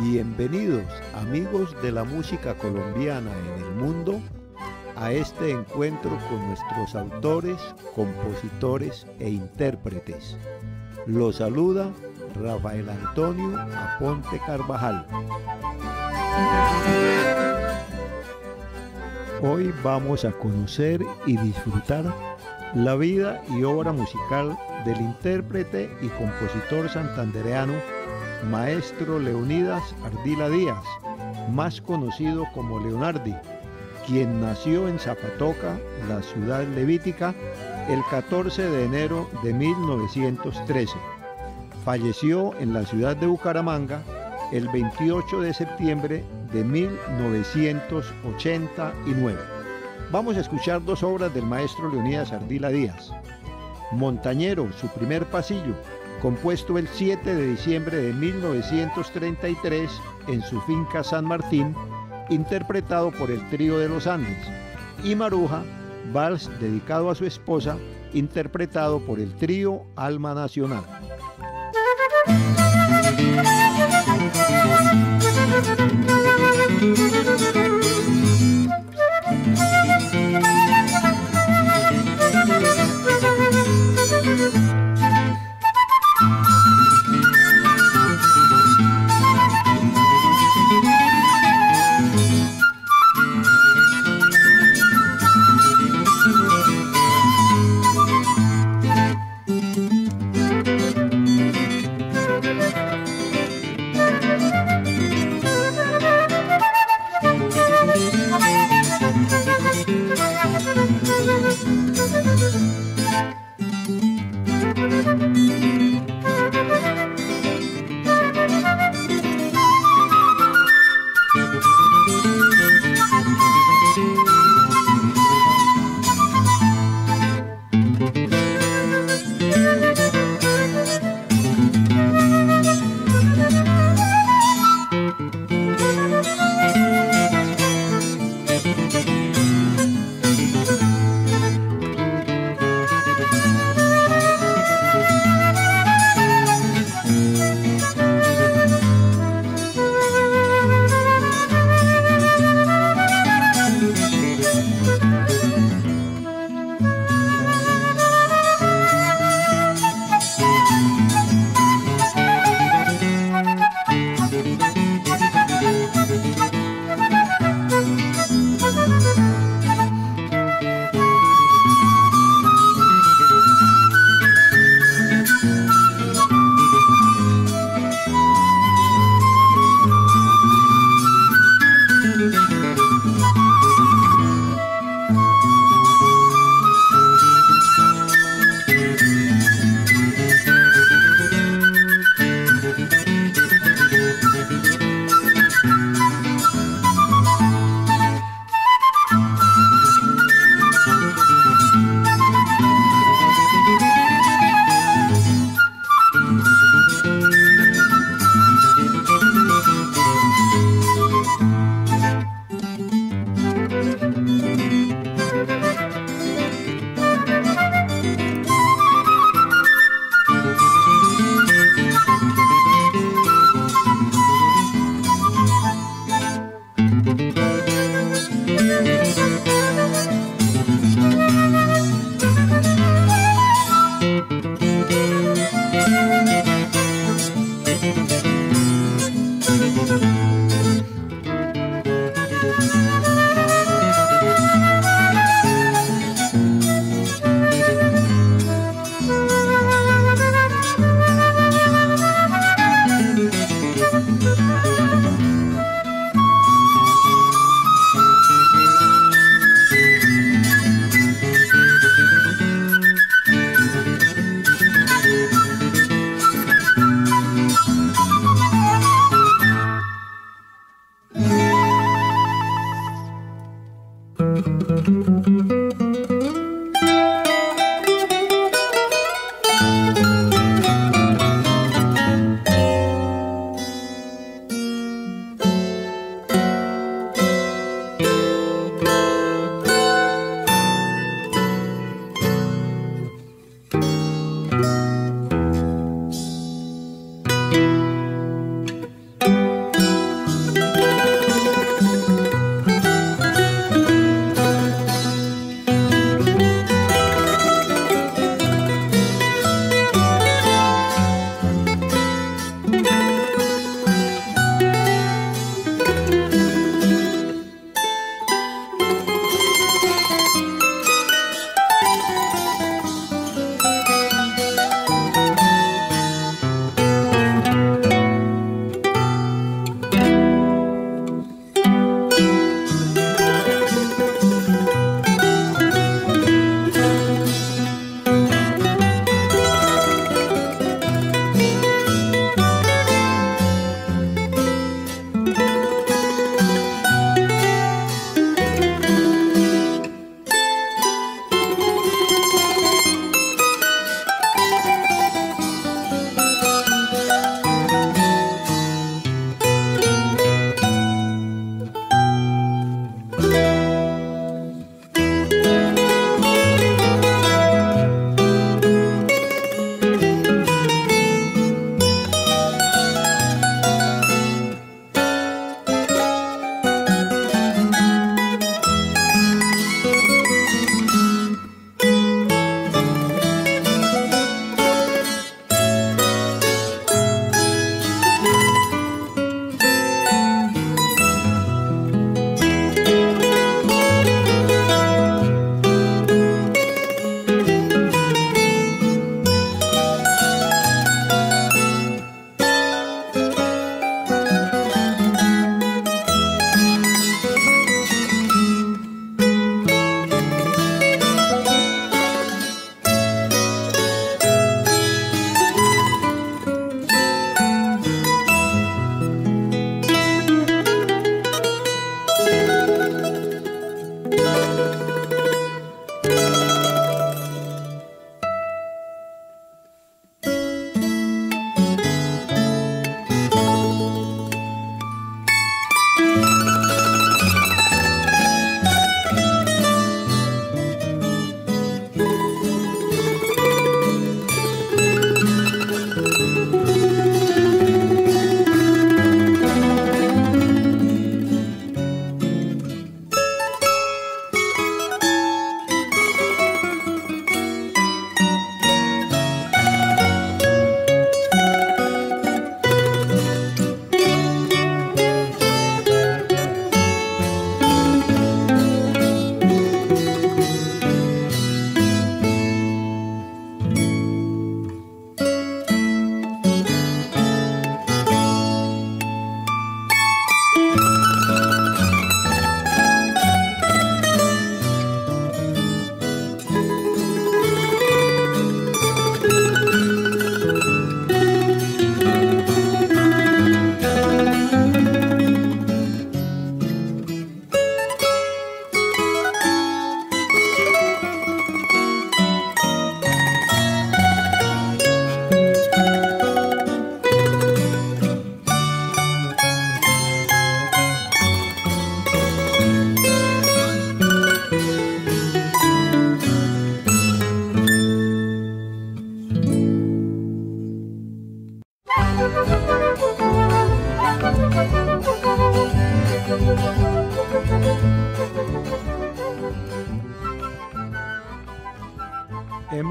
Bienvenidos amigos de la música colombiana en el mundo a este encuentro con nuestros autores, compositores e intérpretes. Los saluda Rafael Antonio Aponte Carvajal. Hoy vamos a conocer y disfrutar la vida y obra musical del intérprete y compositor santandereano maestro Leonidas Ardila Díaz, más conocido como Leonardi, quien nació en Zapatoca, la ciudad levítica, el 14 de enero de 1913. Falleció en la ciudad de Bucaramanga el 28 de septiembre de 1989. Vamos a escuchar dos obras del maestro Leonidas Ardila Díaz. Montañero, su primer pasillo, compuesto el 7 de diciembre de 1933 en su finca San Martín, interpretado por el trío de los Andes, y Maruja, vals dedicado a su esposa, interpretado por el trío Alma Nacional. なるほど。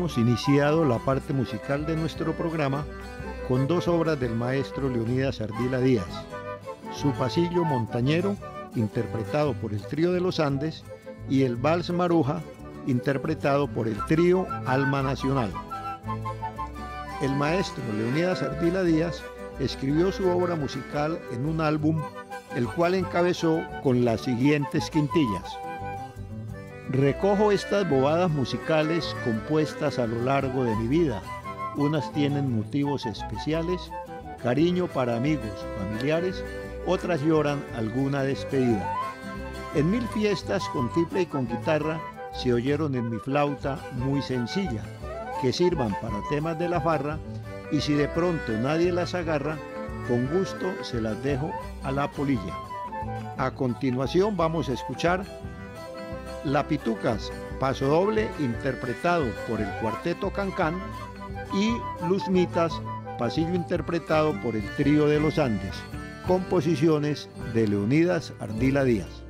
Hemos iniciado la parte musical de nuestro programa con dos obras del maestro Leonidas Ardila Díaz. Su pasillo montañero, interpretado por el trío de los Andes, y el Vals Maruja, interpretado por el trío Alma Nacional. El maestro Leonidas Ardila Díaz escribió su obra musical en un álbum, el cual encabezó con las siguientes quintillas. Recojo estas bobadas musicales compuestas a lo largo de mi vida. Unas tienen motivos especiales, cariño para amigos, familiares, otras lloran alguna despedida. En mil fiestas con tiple y con guitarra se oyeron en mi flauta muy sencilla, que sirvan para temas de la farra y si de pronto nadie las agarra, con gusto se las dejo a la polilla. A continuación vamos a escuchar La Pitucas, paso doble interpretado por el cuarteto Cancán y Luzmitas, pasillo interpretado por el trío de los Andes, composiciones de Leonidas Ardila Díaz.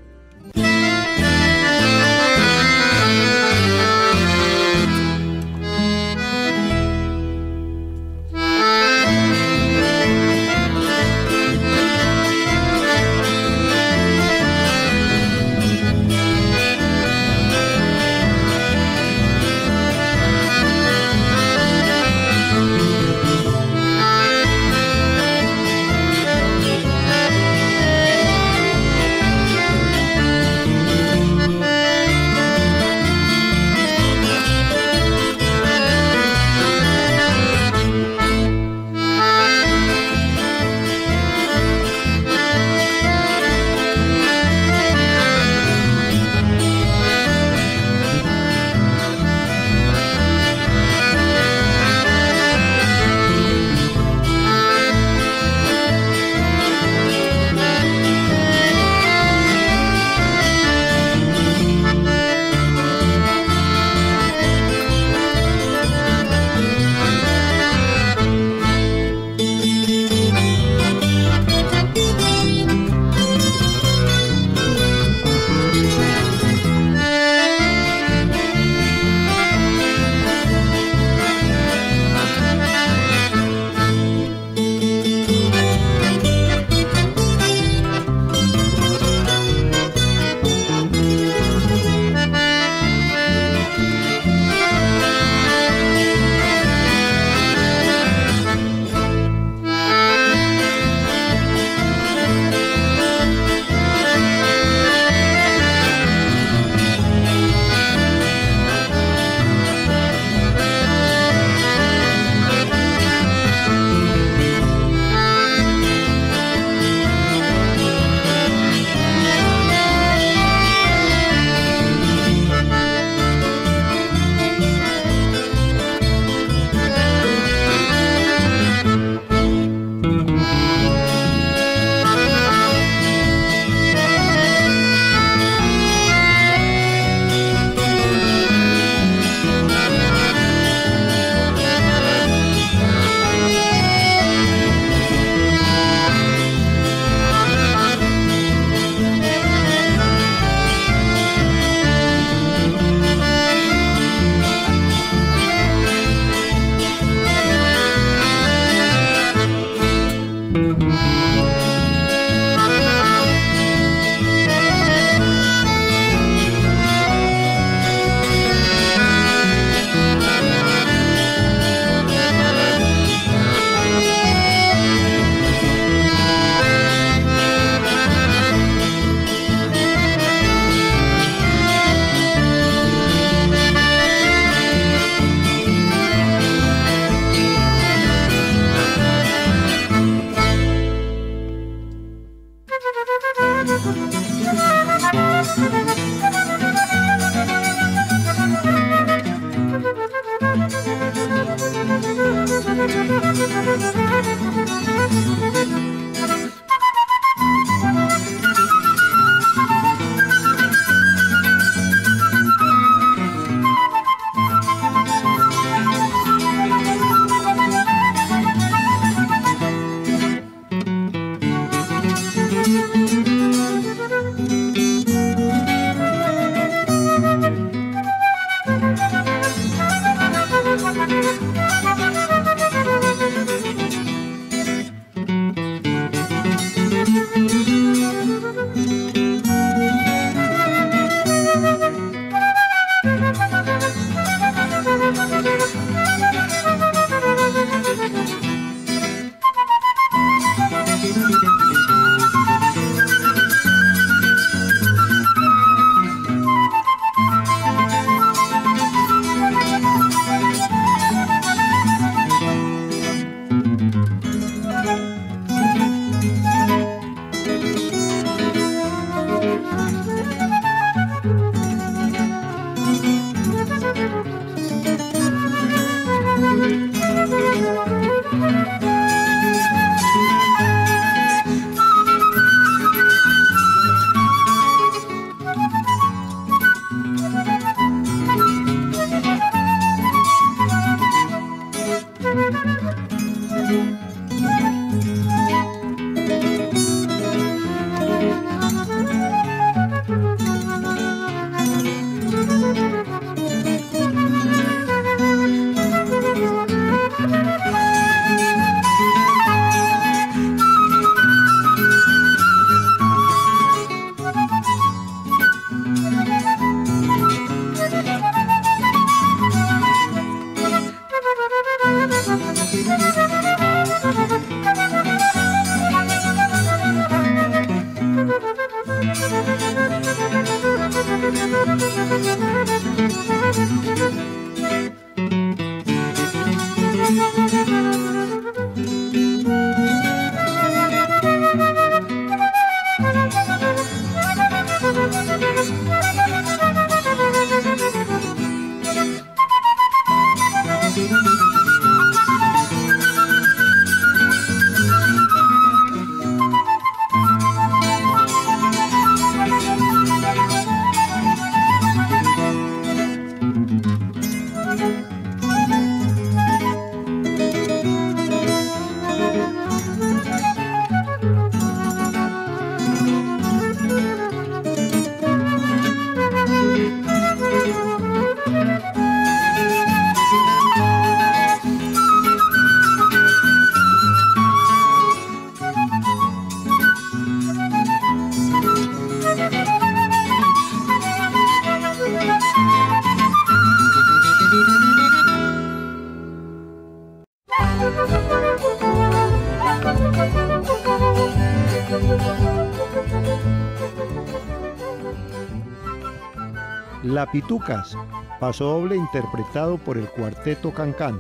Pitucas, paso doble interpretado por el cuarteto Cancán,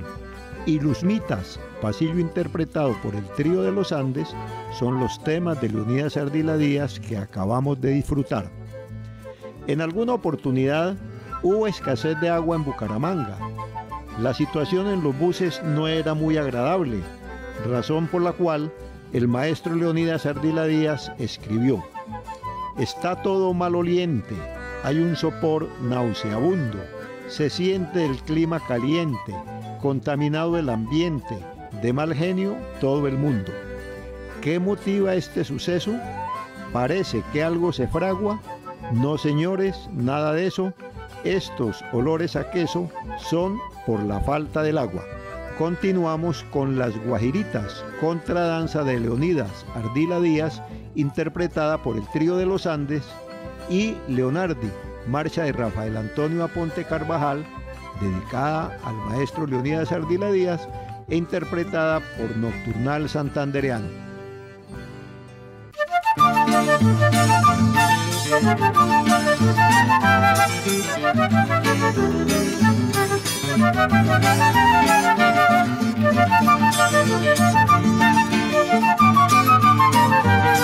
y Luzmitas, pasillo interpretado por el trío de los Andes, son los temas de Leonidas Ardila Díaz que acabamos de disfrutar. En alguna oportunidad hubo escasez de agua en Bucaramanga. La situación en los buses no era muy agradable, razón por la cual el maestro Leonidas Ardila Díaz escribió, Está todo maloliente, hay un sopor nauseabundo, se siente el clima caliente, contaminado el ambiente, de mal genio todo el mundo. ¿Qué motiva este suceso? Parece que algo se fragua. No, señores, nada de eso. Estos olores a queso son por la falta del agua. Continuamos con las guajiritas, contradanza de Leonidas Ardila Díaz, interpretada por el trío de los Andes y Leonardi, marcha de Rafael Antonio Aponte Carvajal, dedicada al maestro Leonidas Ardila Díaz e interpretada por Nocturnal Santandereano.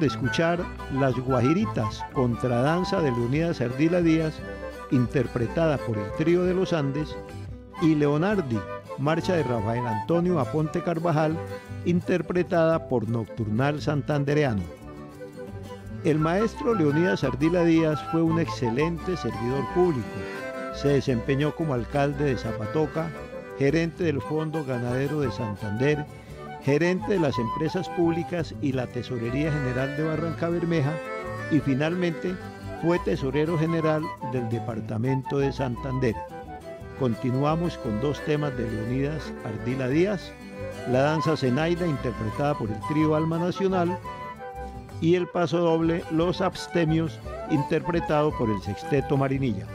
de escuchar Las Guajiritas, contradanza de Leonidas Ardila Díaz, interpretada por el trío de los Andes, y Leonardi, marcha de Rafael Antonio Aponte Carvajal, interpretada por Nocturnal Santandereano. El maestro Leonidas Ardila Díaz fue un excelente servidor público. Se desempeñó como alcalde de Zapatoca, gerente del Fondo Ganadero de Santander, gerente de las empresas públicas y la Tesorería General de Barranca Bermeja y finalmente fue tesorero general del Departamento de Santander. Continuamos con dos temas de Leonidas Ardila Díaz, la danza Zenaida interpretada por el trío Alma Nacional y el paso doble Los Abstemios interpretado por el sexteto Marinilla.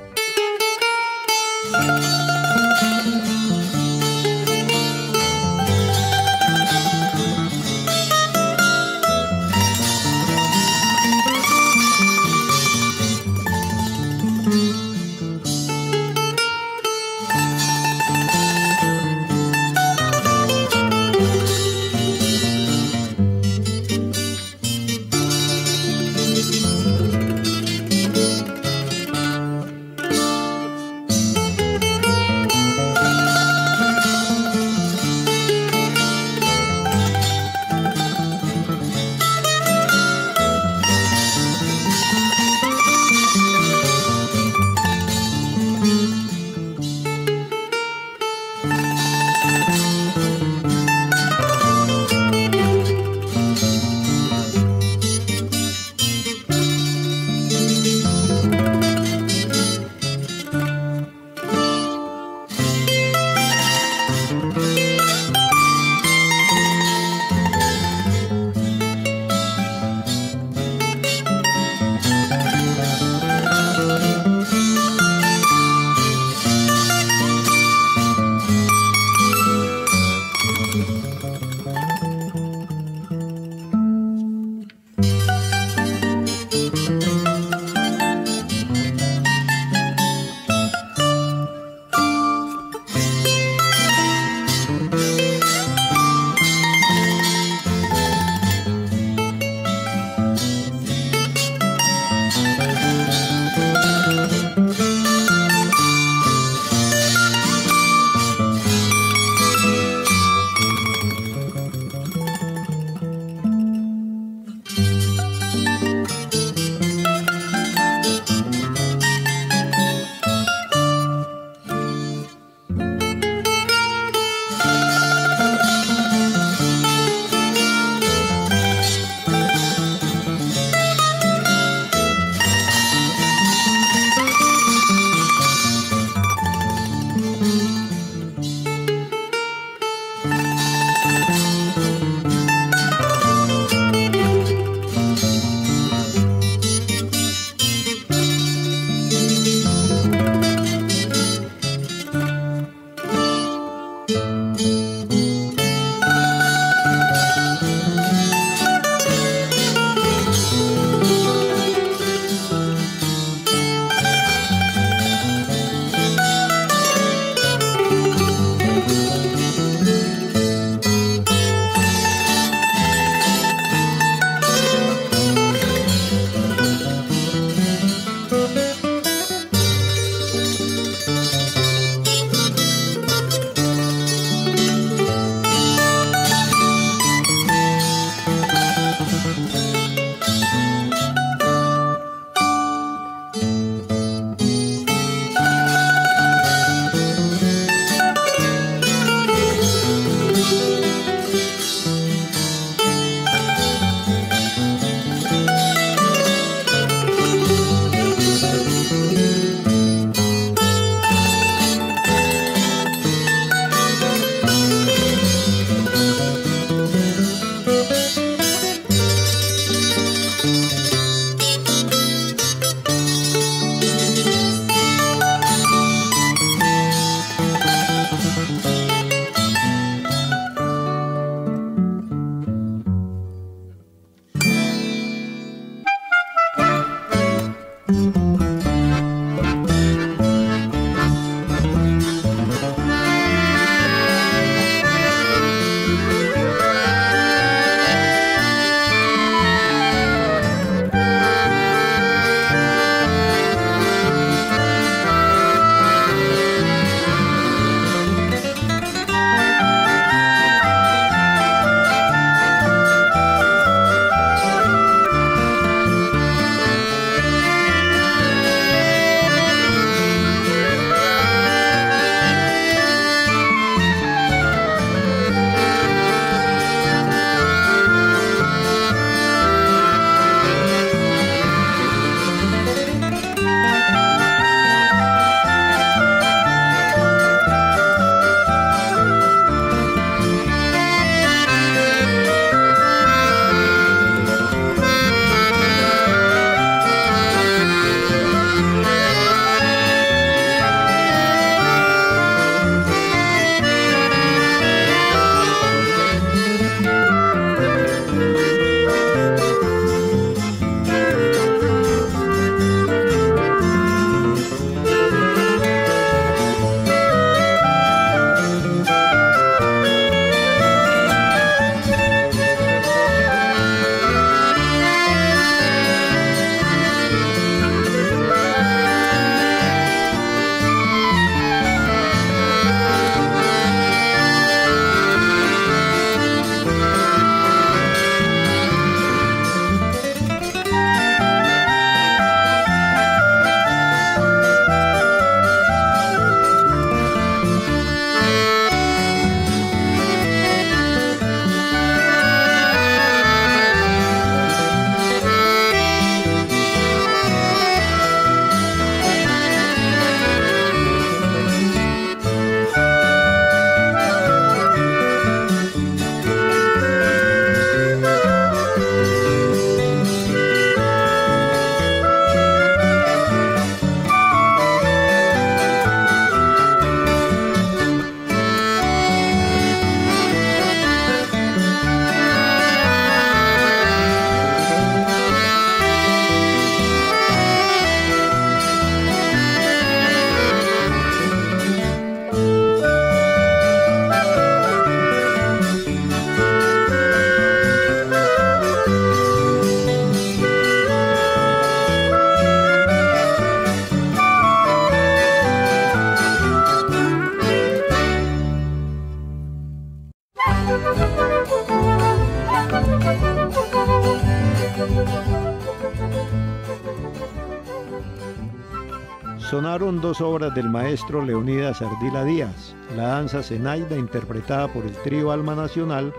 Sonaron dos obras del maestro Leonidas Ardila Díaz, la danza Zenaida interpretada por el trío Alma Nacional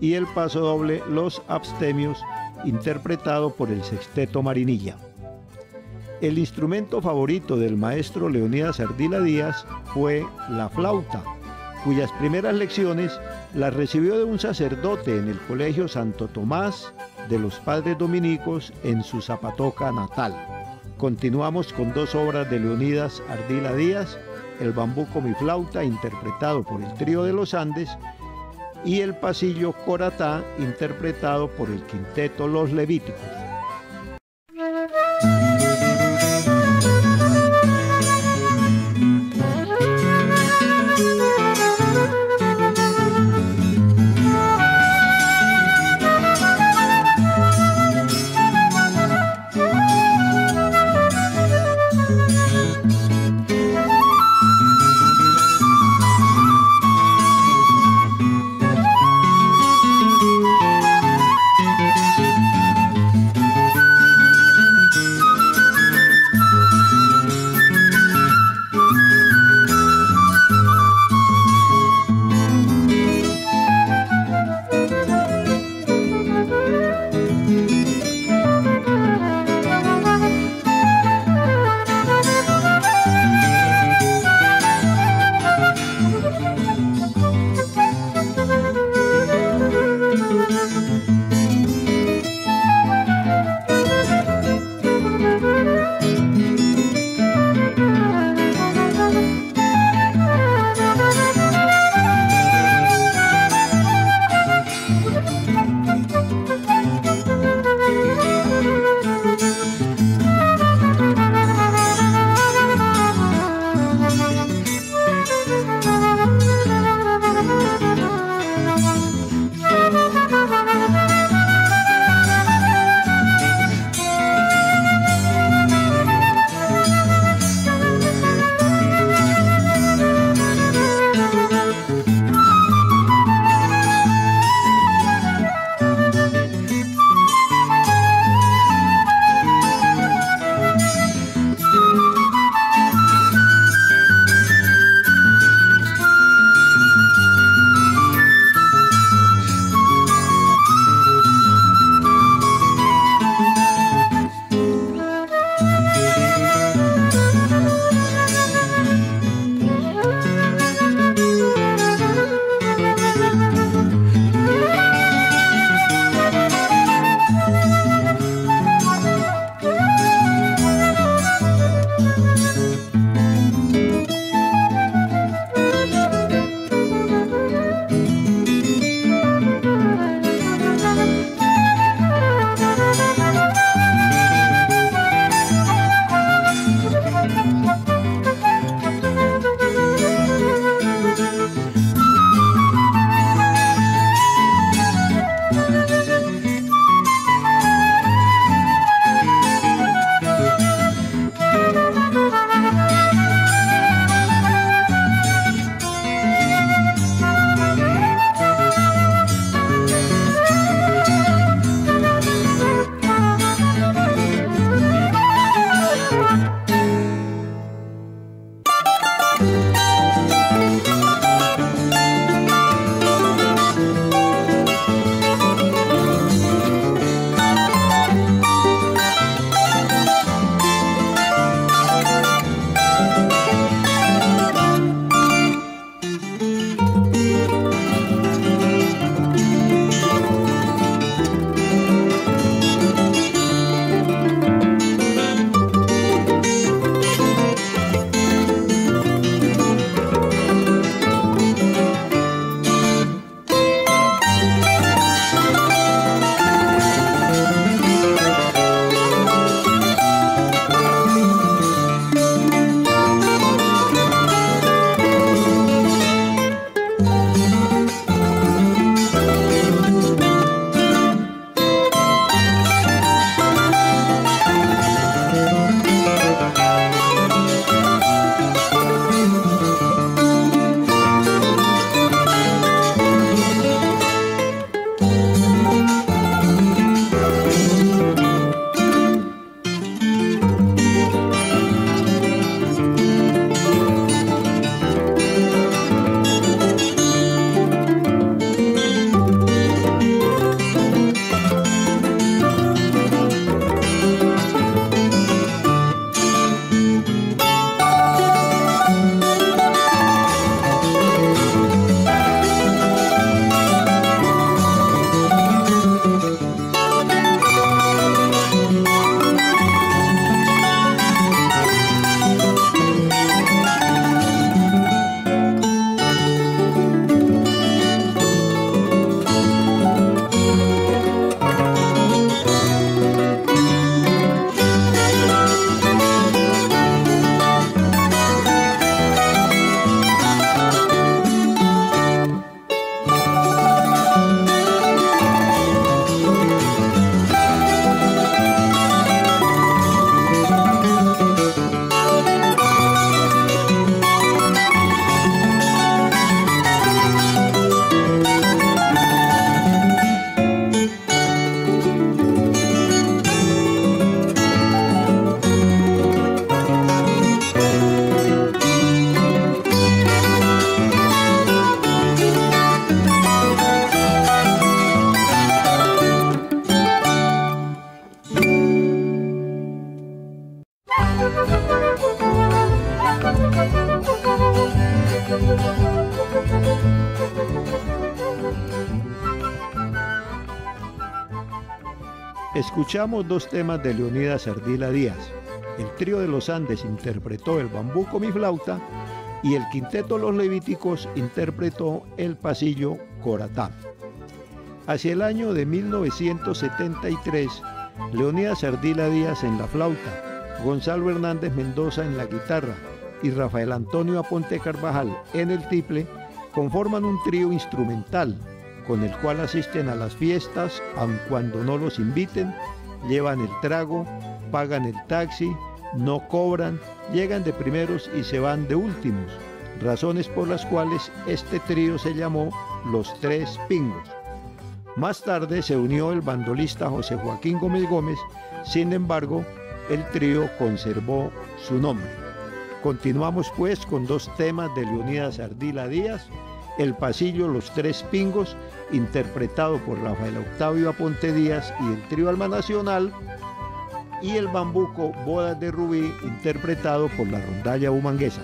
y el paso doble Los Abstemios interpretado por el sexteto Marinilla. El instrumento favorito del maestro Leonidas Ardila Díaz fue la flauta, cuyas primeras lecciones las recibió de un sacerdote en el Colegio Santo Tomás de los Padres Dominicos en su Zapatoca natal. Continuamos con dos obras de Leonidas Ardila Díaz, El bambuco mi flauta, interpretado por el trío de los Andes, y El pasillo Coratá, interpretado por el quinteto Los Levíticos. Escuchamos dos temas de Leonidas Ardila Díaz. El trío de los Andes interpretó el bambuco mi flauta y el quinteto Los Levíticos interpretó el pasillo Coratá. Hacia el año de 1973, Leonidas Ardila Díaz en la flauta, Gonzalo Hernández Mendoza en la guitarra y Rafael Antonio Aponte Carvajal en el tiple conforman un trío instrumental con el cual asisten a las fiestas, aun cuando no los inviten, llevan el trago, pagan el taxi, no cobran, llegan de primeros y se van de últimos, razones por las cuales este trío se llamó Los Tres Pingos. Más tarde se unió el bandolista José Joaquín Gómez Gómez, sin embargo, el trío conservó su nombre. Continuamos pues con dos temas de Leonidas Ardila Díaz, El Pasillo Los Tres Pingos, interpretado por Rafael Octavio Aponte Díaz y el trío Alma Nacional, y el bambuco Bodas de Rubí, interpretado por la rondalla humanguesa.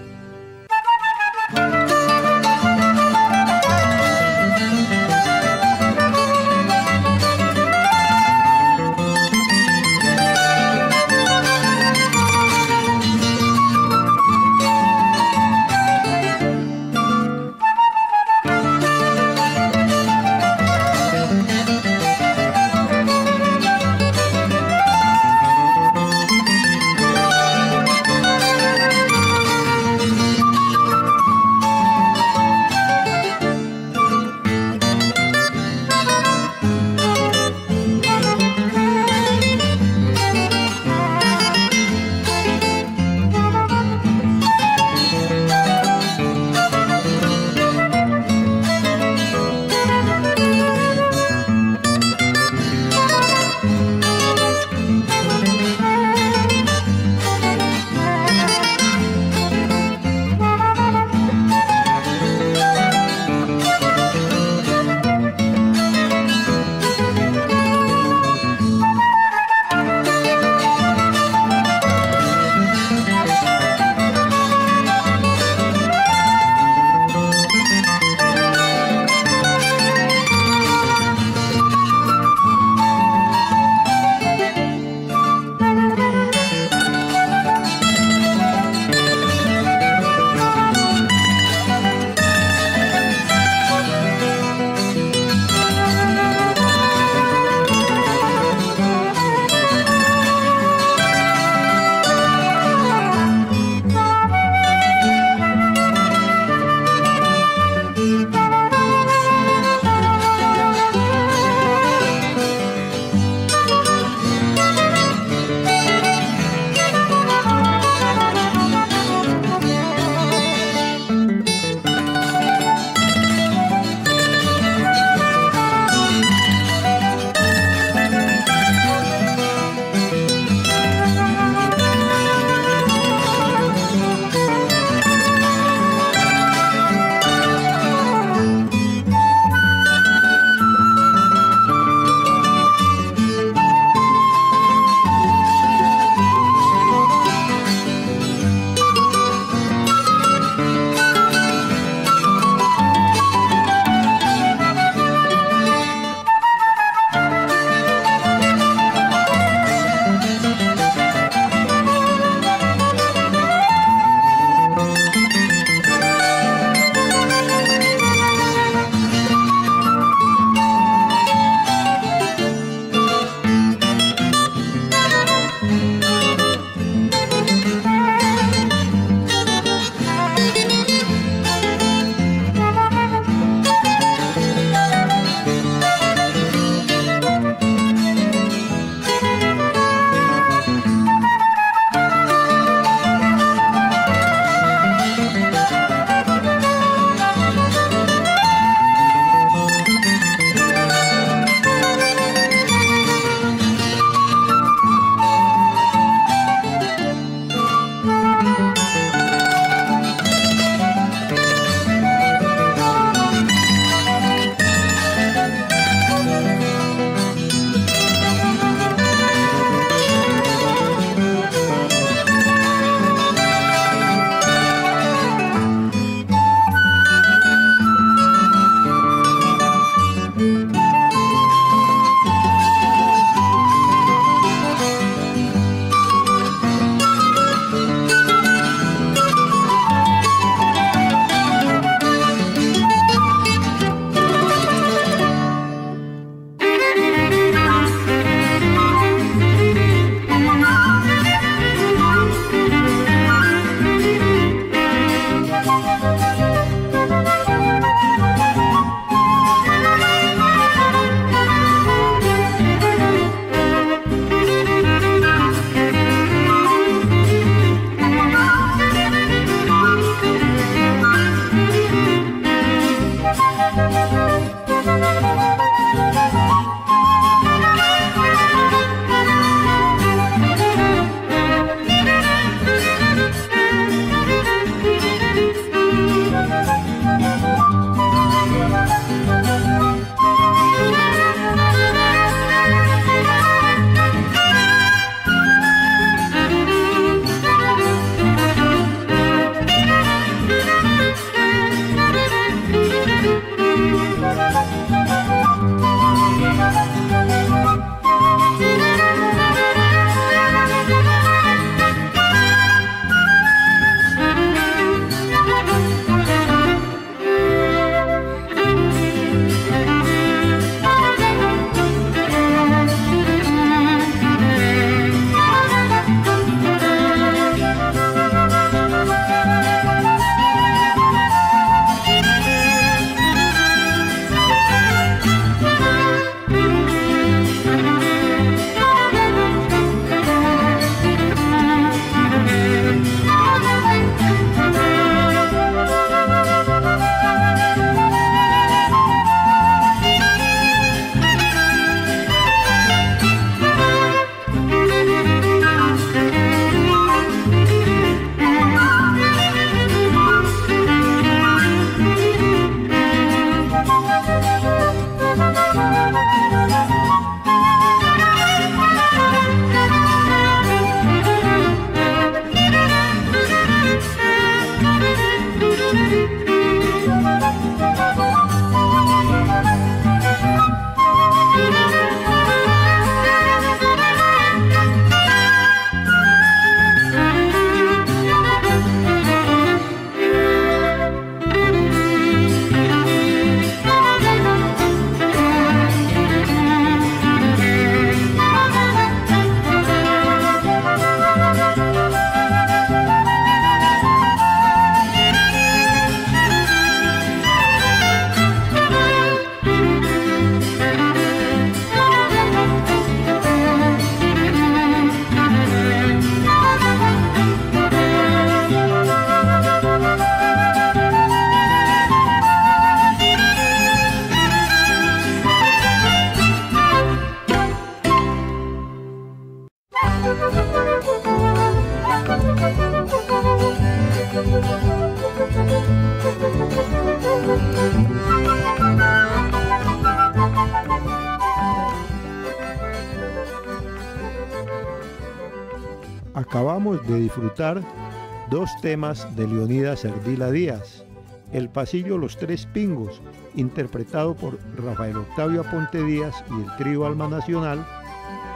Dos temas de Leonidas Ardila Díaz. El pasillo Los Tres Pingos, interpretado por Rafael Octavio Aponte Díaz y el trío Alma Nacional,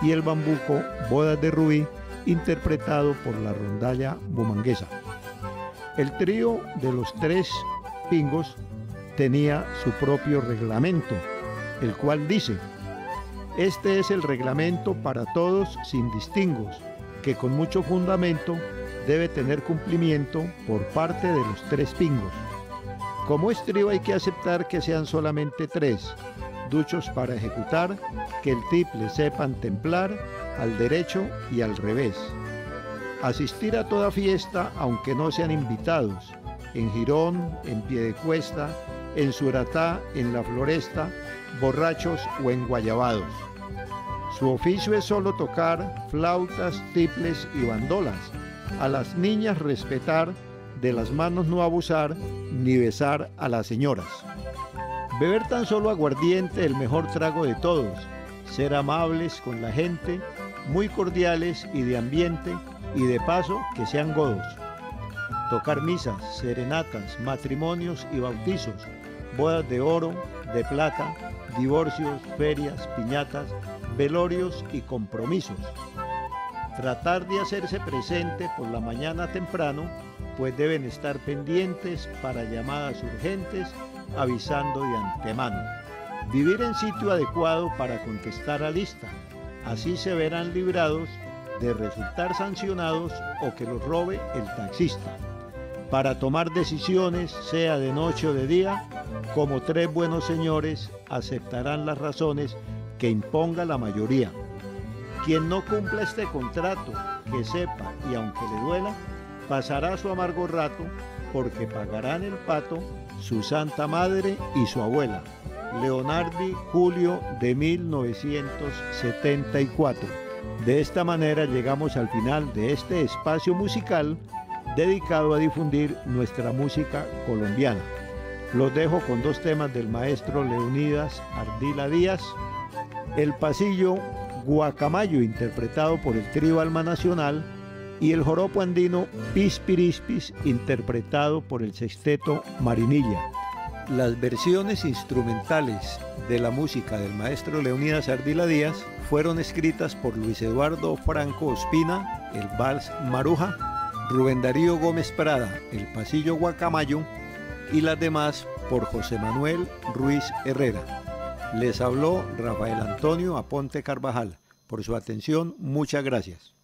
y el bambuco Bodas de Rubí, interpretado por la rondalla bumanguesa. El trío de los tres pingos tenía su propio reglamento, el cual dice, este es el reglamento para todos sin distingos, que con mucho fundamento debe tener cumplimiento por parte de los tres pingos. Como es trío hay que aceptar que sean solamente tres, duchos para ejecutar, que el triple sepan templar al derecho y al revés. Asistir a toda fiesta aunque no sean invitados, en Girón, en Piedecuesta, en Suratá, en La Floresta, borrachos o en Guayabados. Su oficio es solo tocar flautas, tiples y bandolas. A las niñas respetar, de las manos no abusar, ni besar a las señoras. Beber tan solo aguardiente, el mejor trago de todos. Ser amables con la gente, muy cordiales y de ambiente, y de paso que sean godos. Tocar misas, serenatas, matrimonios y bautizos, bodas de oro, de plata, divorcios, ferias, piñatas, velorios y compromisos. Tratar de hacerse presente por la mañana temprano, pues deben estar pendientes para llamadas urgentes, avisando de antemano. Vivir en sitio adecuado para contestar a lista. Así se verán librados de resultar sancionados o que los robe el taxista. Para tomar decisiones, sea de noche o de día, como tres buenos señores aceptarán las razones que imponga la mayoría. Quien no cumpla este contrato, que sepa y aunque le duela, pasará su amargo rato porque pagarán el pato su santa madre y su abuela. Leonardi, julio de 1974. De esta manera llegamos al final de este espacio musical dedicado a difundir nuestra música colombiana. Los dejo con dos temas del maestro Leonidas Ardila Díaz, El Pasillo Guacamayo, interpretado por el trío Alma Nacional, y el joropo andino Pispirispis, interpretado por el sexteto Marinilla. Las versiones instrumentales de la música del maestro Leonidas Ardila Díaz fueron escritas por Luis Eduardo Franco Ospina, el Vals Maruja, Rubén Darío Gómez Prada, el Pasillo Guacamayo, y las demás por José Manuel Ruiz Herrera. Les habló Rafael Antonio Aponte Carvajal. Por su atención, muchas gracias.